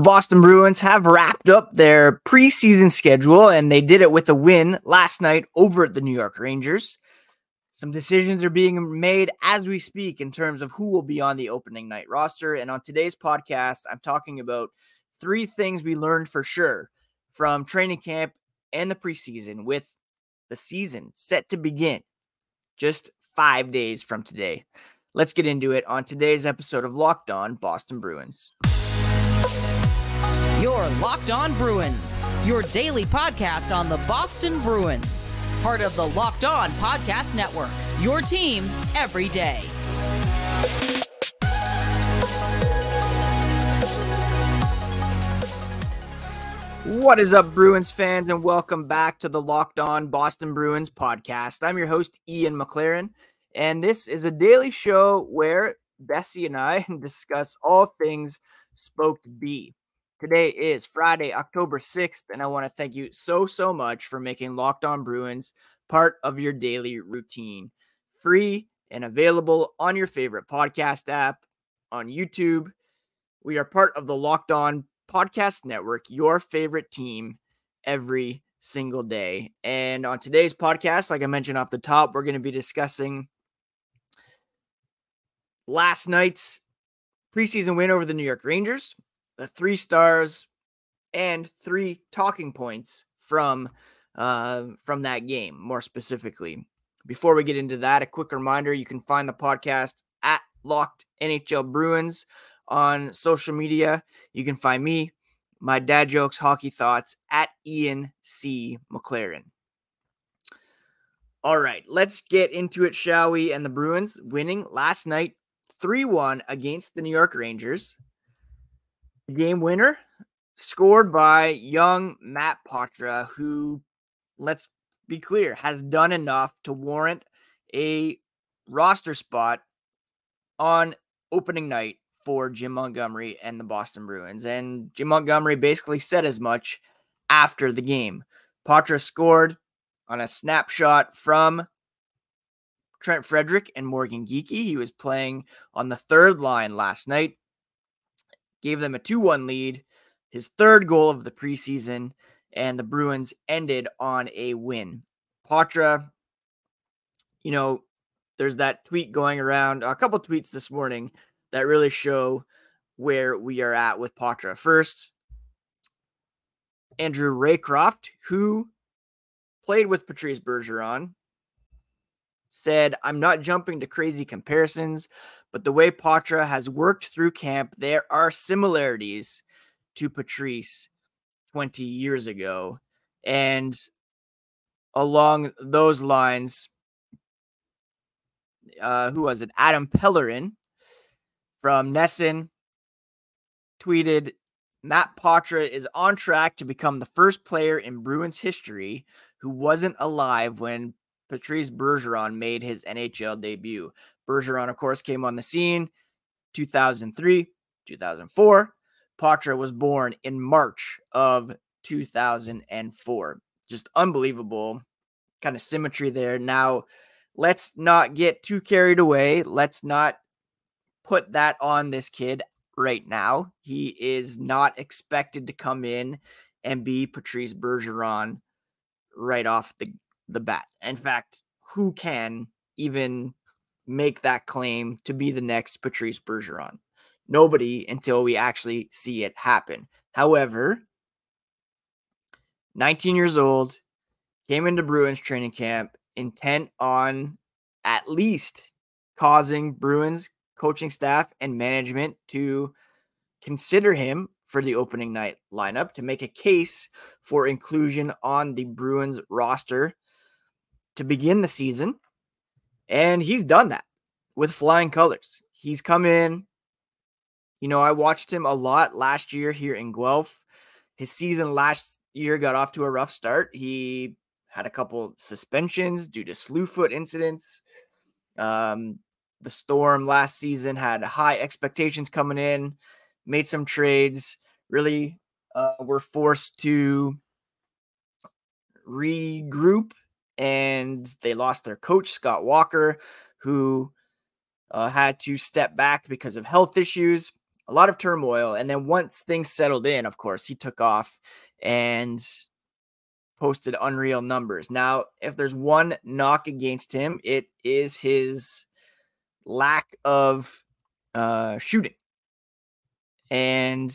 Boston Bruins have wrapped up their preseason schedule and they did it with a win last night over the New York Rangers. Some decisions are being made as we speak in terms of who will be on the opening night roster. And on today's podcast, I'm talking about three things we learned for sure from training camp and the preseason with the season set to begin just five days from today. Let's get into it on today's episode of Locked On Boston Bruins. Your Locked On Bruins, your daily podcast on the Boston Bruins, part of the Locked On Podcast Network, your team every day. What is up, Bruins fans, and welcome back to the Locked On Boston Bruins podcast. I'm your host, Ian McLaren, and this is a daily show where Bessie and I discuss all things Spoked B. Today is Friday, October 6th, and I want to thank you so, so much for making Locked On Bruins part of your daily routine. Free and available on your favorite podcast app, on YouTube. We are part of the Locked On Podcast Network, your favorite team every single day. And on today's podcast, like I mentioned off the top, we're going to be discussing last night's preseason win over the New York Rangers the three stars and three talking points from uh, from that game, more specifically. Before we get into that, a quick reminder: you can find the podcast at Locked NHL Bruins on social media. You can find me, my dad jokes hockey thoughts at Ian C McLaren. All right, let's get into it, shall we? And the Bruins winning last night 3 1 against the New York Rangers game winner scored by young Matt Poitras, who, let's be clear, has done enough to warrant a roster spot on opening night for Jim Montgomery and the Boston Bruins. And Jim Montgomery basically said as much after the game. Poitras scored on a snapshot from Trent Frederic and Morgan Geekie. He was playing on the third line last night gave them a 2 1 lead, his third goal of the preseason, and the Bruins ended on a win. Poitras, you know, there's that tweet going around, a couple tweets this morning that really show where we are at with Poitras. First, Andrew Raycroft, who played with Patrice Bergeron, said, I'm not jumping to crazy comparisons, but the way Poitras has worked through camp, there are similarities to Patrice 20 years ago. And along those lines, uh, who was it? Adam Pellerin from NESN tweeted Matt Poitras is on track to become the first player in Bruins history who wasn't alive when Patrice Bergeron made his NHL debut. Bergeron, of course, came on the scene 2003, 2004. Poitras was born in March of 2004. Just unbelievable kind of symmetry there. Now, let's not get too carried away. Let's not put that on this kid right now. He is not expected to come in and be Patrice Bergeron right off the, the bat. In fact, who can even make that claim to be the next Patrice Bergeron. Nobody until we actually see it happen. However, 19 years old, came into Bruins training camp intent on at least causing Bruins coaching staff and management to consider him for the opening night lineup to make a case for inclusion on the Bruins roster to begin the season. And he's done that with flying colors. He's come in. You know, I watched him a lot last year here in Guelph. His season last year got off to a rough start. He had a couple suspensions due to slew foot incidents. Um, the Storm last season had high expectations coming in, made some trades, really uh, were forced to regroup and they lost their coach, Scott Walker, who uh, had to step back because of health issues. a lot of turmoil. And then once things settled in, of course, he took off and posted unreal numbers. Now, if there's one knock against him, it is his lack of uh, shooting. And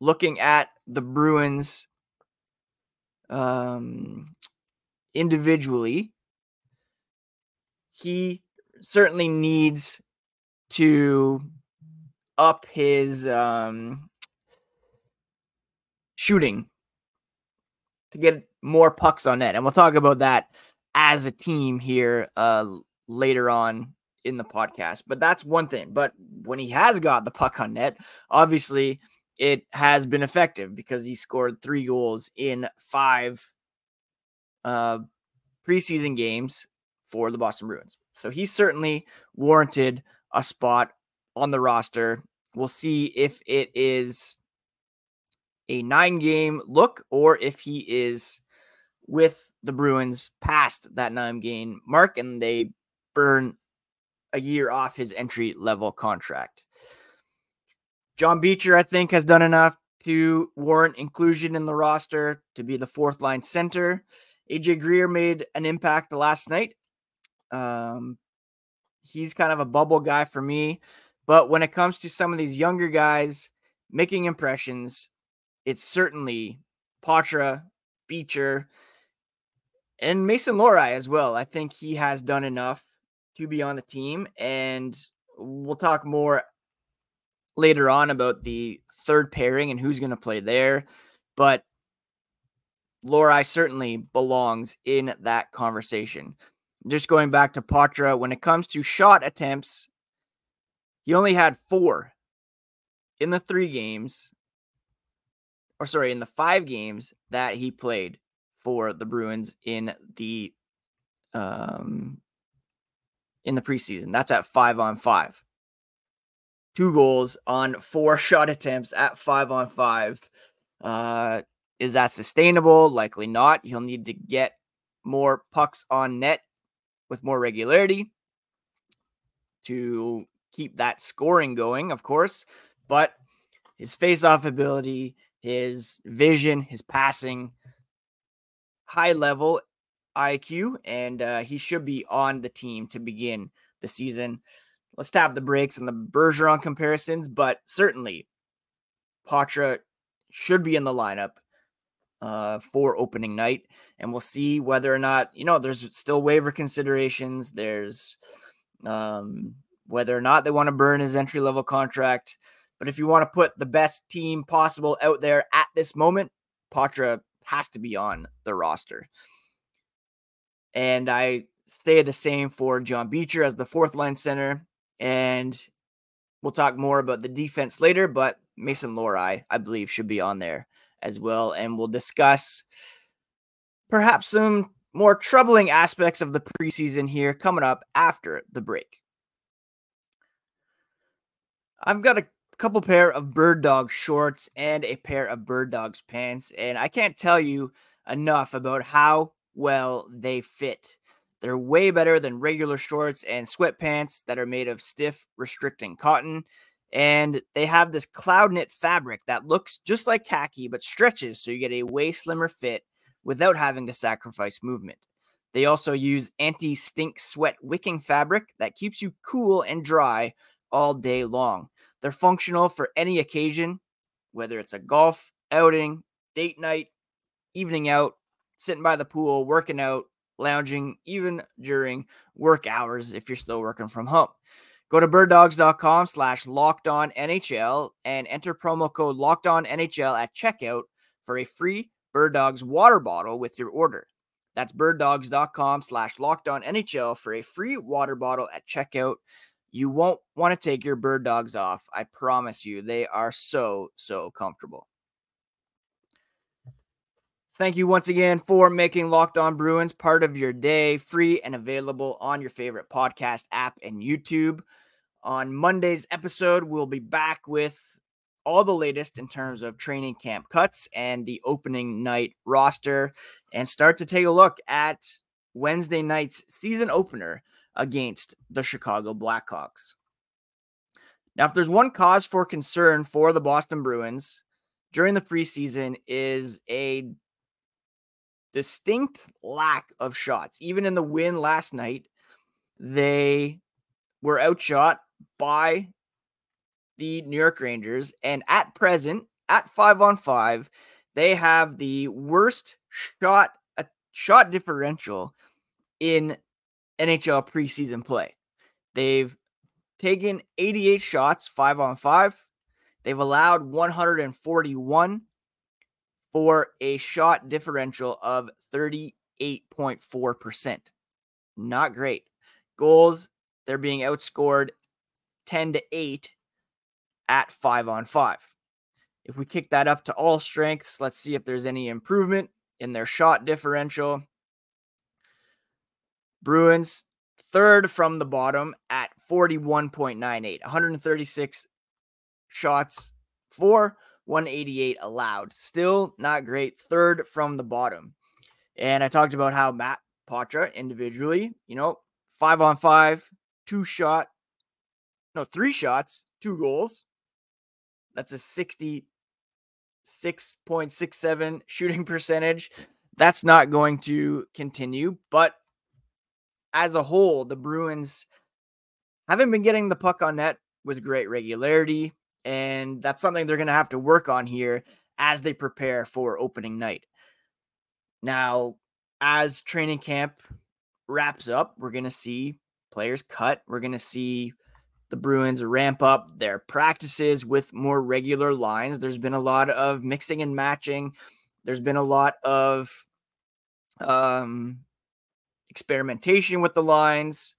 looking at the Bruins um, individually, he certainly needs to up his um, shooting to get more pucks on net. And we'll talk about that as a team here uh, later on in the podcast. But that's one thing. But when he has got the puck on net, obviously it has been effective because he scored three goals in five uh, preseason games for the Boston Bruins. So he's certainly warranted a spot on the roster. We'll see if it is a nine game look or if he is with the Bruins past that nine game mark and they burn a year off his entry level contract. John Beecher, I think, has done enough to warrant inclusion in the roster to be the fourth line center. AJ Greer made an impact last night. Um, he's kind of a bubble guy for me. But when it comes to some of these younger guys making impressions, it's certainly Poitras, Beecher, and Mason Lohrei as well. I think he has done enough to be on the team. And we'll talk more later on about the third pairing and who's going to play there. But Lohrei certainly belongs in that conversation. Just going back to Poitras, when it comes to shot attempts, he only had four in the three games, or sorry, in the five games that he played for the Bruins in the um in the preseason. That's at five on five. Two goals on four shot attempts at five on five. Uh, is that sustainable? Likely not. He'll need to get more pucks on net with more regularity to keep that scoring going, of course. But his face-off ability, his vision, his passing, high level IQ, and uh, he should be on the team to begin the season. Let's tap the brakes on the Bergeron comparisons, but certainly Poitras should be in the lineup uh, for opening night, and we'll see whether or not you know there's still waiver considerations. There's um, whether or not they want to burn his entry level contract. But if you want to put the best team possible out there at this moment, Poitras has to be on the roster. And I stay the same for John Beecher as the fourth line center. And we'll talk more about the defense later, but Mason Lohrei, I believe, should be on there as well. And we'll discuss perhaps some more troubling aspects of the preseason here coming up after the break. I've got a couple pair of bird dog shorts and a pair of bird dogs pants, and I can't tell you enough about how well they fit. They're way better than regular shorts and sweatpants that are made of stiff, restricting cotton. And they have this cloud knit fabric that looks just like khaki but stretches so you get a way slimmer fit without having to sacrifice movement. They also use anti stink sweat wicking fabric that keeps you cool and dry all day long. They're functional for any occasion, whether it's a golf outing, date night, evening out, sitting by the pool, working out, lounging, even during work hours if you're still working from home. Go to birddogs.com slash locked on NHL and enter promo code locked on NHL at checkout for a free Bird Dogs water bottle with your order. That's birddogs.com slash locked on NHL for a free water bottle at checkout. You won't want to take your bird dogs off. I promise you, they are so, so comfortable. Thank you once again for making Locked On Bruins part of your day, free and available on your favorite podcast app and YouTube. On Monday's episode, we'll be back with all the latest in terms of training camp cuts and the opening night roster and start to take a look at Wednesday night's season opener against the Chicago Blackhawks. Now, if there's one cause for concern for the Boston Bruins during the preseason is a distinct lack of shots. Even in the win last night, they were outshot by the New York Rangers. And at present, at five on five, they have the worst shot a shot differential in NHL preseason play. They've taken 88 shots, five on five. They've allowed 141 for a shot differential of 38.4%. Not great. Goals, they're being outscored 10 to 8 at 5 on 5. If we kick that up to all strengths, let's see if there's any improvement in their shot differential. Bruins, third from the bottom at 41.98, 136 shots for, 188 allowed. Still not great. Third from the bottom. And I talked about how Matt Poitras individually, you know, five on five, two shot, no, three shots, two goals. That's a 66.67 shooting percentage. That's not going to continue. But as a whole, the Bruins haven't been getting the puck on net with great regularity. And that's something they're going to have to work on here as they prepare for opening night. Now, as training camp wraps up, we're going to see players cut. We're going to see the Bruins ramp up their practices with more regular lines. There's been a lot of mixing and matching. There's been a lot of um, experimentation with the lines.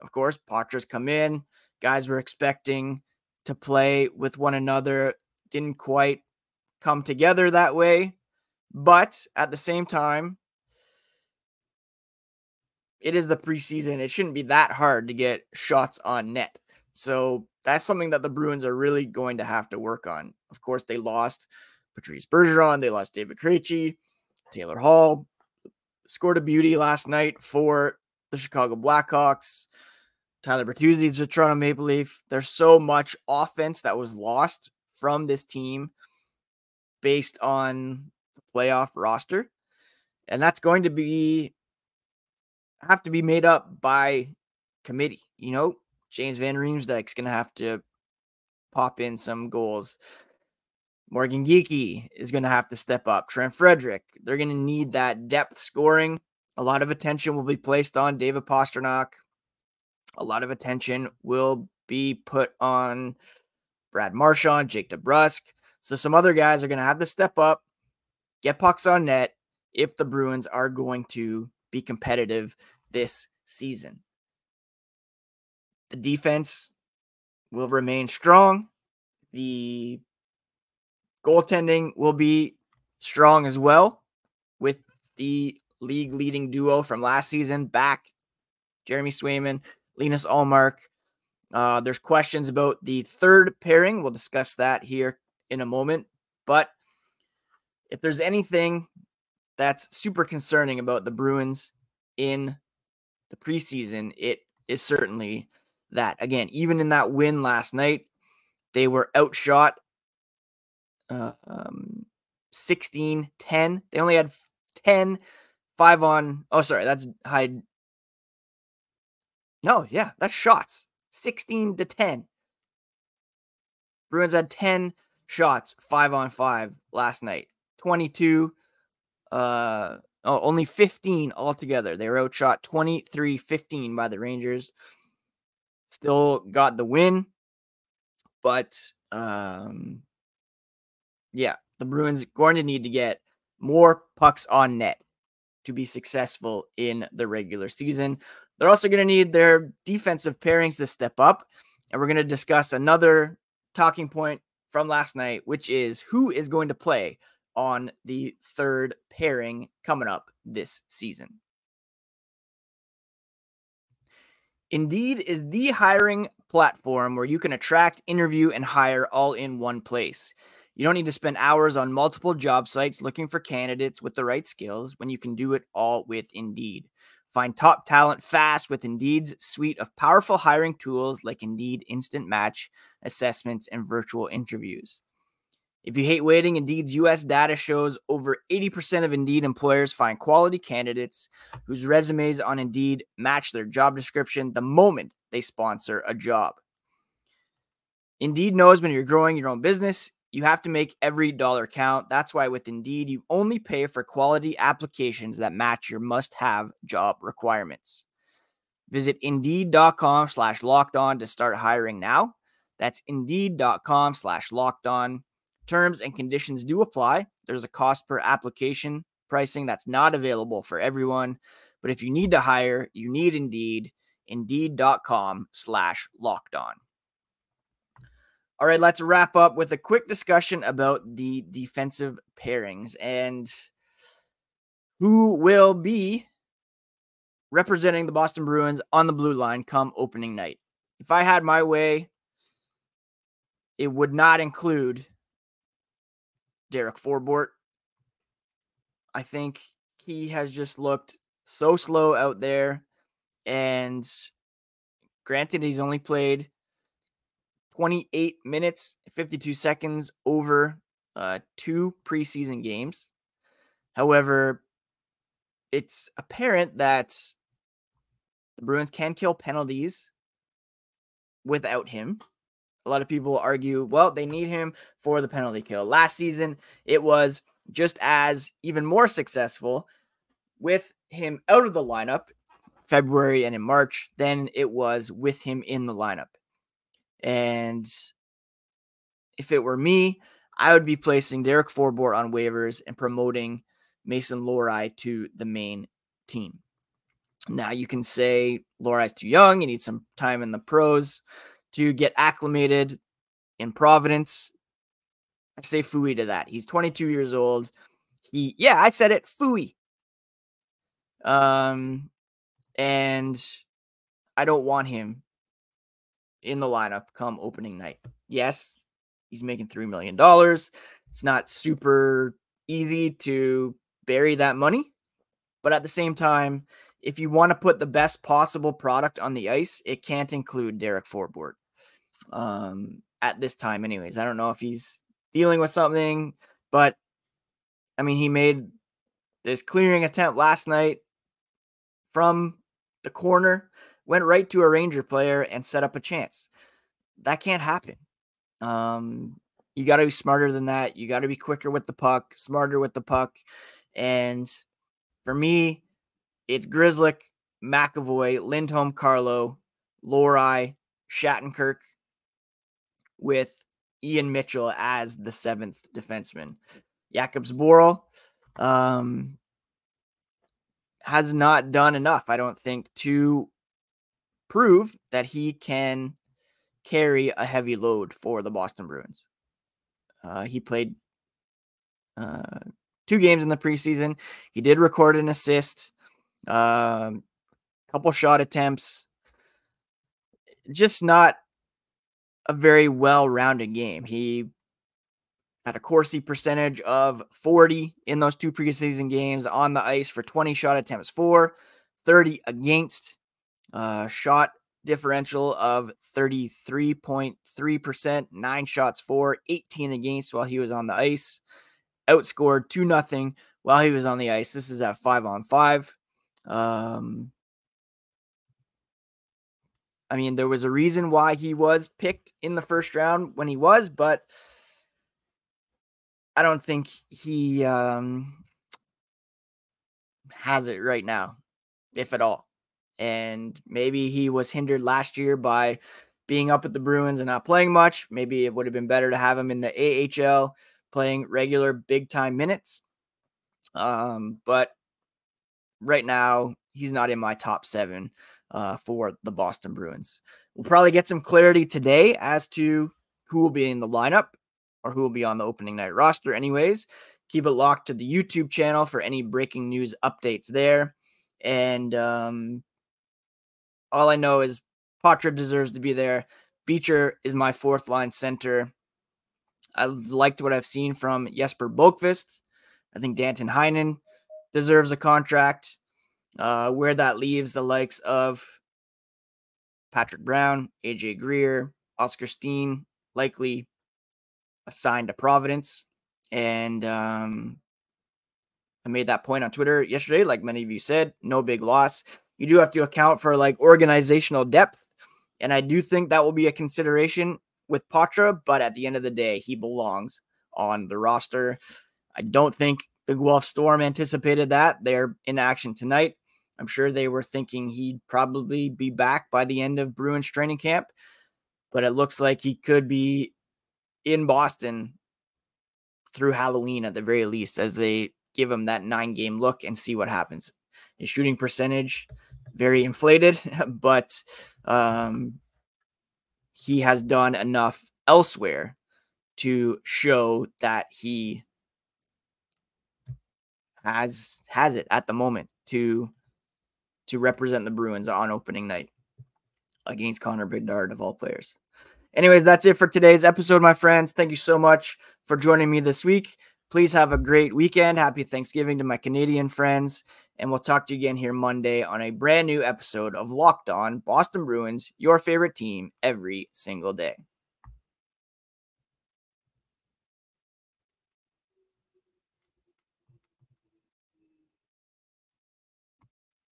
Of course, Poitras come in. Guys were expecting to play with one another didn't quite come together that way. But at the same time, it is the preseason. It shouldn't be that hard to get shots on net. So that's something that the Bruins are really going to have to work on. Of course, they lost Patrice Bergeron, they lost David Krejci, Taylor Hall scored a beauty last night for the Chicago Blackhawks. Tyler Bertuzzi's a Toronto Maple Leaf. There's so much offense that was lost from this team based on the playoff roster. And that's going to be have to be made up by committee. You know, James Van Riemsdyk's going to have to pop in some goals. Morgan Geekie is going to have to step up. Trent Frederic, they're going to need that depth scoring. A lot of attention will be placed on David Pastrnak, a lot of attention will be put on Brad Marchand, Jake DeBrusk. So some other guys are going to have to step up, get pucks on net if the Bruins are going to be competitive this season. The defense will remain strong. The goaltending will be strong as well with the league leading duo from last season back Jeremy Swayman Linus Ullmark. Uh, there's questions about the third pairing. We'll discuss that here in a moment. But if there's anything that's super concerning about the Bruins in the preseason, it is certainly that. Again, even in that win last night, they were outshot uh, um, 16 10. They only had 10 5 on. Oh, sorry, that's high no, yeah, that's shots. 16 to 10. Bruins had 10 shots, five on five last night. 22, uh, oh, only 15 altogether. They were outshot 23 15 by the Rangers. Still got the win, but um, yeah, the Bruins going to need to get more pucks on net to be successful in the regular season. They're also going to need their defensive pairings to step up. And we're going to discuss another talking point from last night, which is who is going to play on the third pairing coming up this season. Indeed is the hiring platform where you can attract, interview, and hire all in one place. You don't need to spend hours on multiple job sites looking for candidates with the right skills when you can do it all with Indeed. Find top talent fast with Indeed's suite of powerful hiring tools like Indeed Instant Match, assessments, and virtual interviews. If you hate waiting, Indeed's US data shows over 80% of Indeed employers find quality candidates whose resumes on Indeed match their job description the moment they sponsor a job. Indeed knows when you're growing your own business, you have to make every dollar count. That's why with Indeed, you only pay for quality applications that match your must-have job requirements. Visit indeed.com slash locked on to start hiring now. That's indeed.com slash locked on. Terms and conditions do apply. There's a cost per application pricing that's not available for everyone. But if you need to hire, you need Indeed. Indeed.com slash locked on. All right, let's wrap up with a quick discussion about the defensive pairings and who will be representing the Boston Bruins on the blue line come opening night. If I had my way, it would not include Derek Forbort. I think he has just looked so slow out there. And granted, he's only played 28 minutes, 52 seconds over uh, two preseason games. However, it's apparent that the Bruins can kill penalties without him. A lot of people argue, well, they need him for the penalty kill. Last season, it was just as even more successful with him out of the lineup, February and in March, than it was with him in the lineup. And if it were me, I would be placing Derek Forbort on waivers and promoting Mason Lohrei to the main team. Now you can say Lohrei's too young, he needs some time in the pros to get acclimated in Providence. I say fooey to that. He's 22 years old. He yeah, I said it, fooey. Um and I don't want him in the lineup come opening night. Yes, he's making $3 million. It's not super easy to bury that money. But at the same time, if you want to put the best possible product on the ice, it can't include Derek Forbort. Um, at this time, anyways. I don't know if he's dealing with something, but I mean, he made this clearing attempt last night from the corner went right to a Ranger player and set up a chance. That can't happen. Um, you got to be smarter than that. You got to be quicker with the puck, smarter with the puck. And for me, it's Grzelcyk, McAvoy, Lindholm, Carlo, Lohrei, Shattenkirk, with Ian Mitchell as the seventh defenseman. Jakub Zboril um, has not done enough, I don't think, to prove that he can carry a heavy load for the Boston Bruins. Uh, he played uh, two games in the preseason. He did record an assist, a uh, couple shot attempts. Just not a very well rounded game. He had a Corsi percentage of 40 in those two preseason games on the ice for 20 shot attempts for, 30 against, uh, shot differential of 33.3%, nine shots for, 18 against while he was on the ice, outscored 2 nothing while he was on the ice. This is at 5 on 5. Um, I mean, there was a reason why he was picked in the first round when he was, but I don't think he um, has it right now, if at all. And maybe he was hindered last year by being up at the Bruins and not playing much. Maybe it would have been better to have him in the AHL playing regular big time minutes. Um, but right now, he's not in my top seven uh, for the Boston Bruins. We'll probably get some clarity today as to who will be in the lineup or who will be on the opening night roster. Anyways, keep it locked to the YouTube channel for any breaking news updates there. And um, all I know is Poitras deserves to be there. Beecher is my fourth line center. I liked what I've seen from Jesper Boqvist. I think Danton Heinen deserves a contract. uh, where that leaves the likes of Patrick Brown, AJ Greer, Oskar Steen, likely assigned to Providence. And um, I made that point on Twitter yesterday. Like many of you said, no big loss. You do have to account for like organizational depth. And I do think that will be a consideration with Poitras, but at the end of the day, he belongs on the roster. I don't think the Guelph Storm anticipated that. They're in action tonight. I'm sure they were thinking he'd probably be back by the end of Bruins training camp, but it looks like he could be in Boston through Halloween at the very least as they give him that nine game look and see what happens. His shooting percentage very inflated, but um, he has done enough elsewhere to show that he has has it at the moment to to represent the Bruins on opening night against Connor Bedard of all players. Anyways, that's it for today's episode, my friends. Thank you so much for joining me this week. Please have a great weekend. Happy Thanksgiving to my Canadian friends. And we'll talk to you again here Monday on a brand new episode of Locked On Boston Bruins, your favorite team every single day.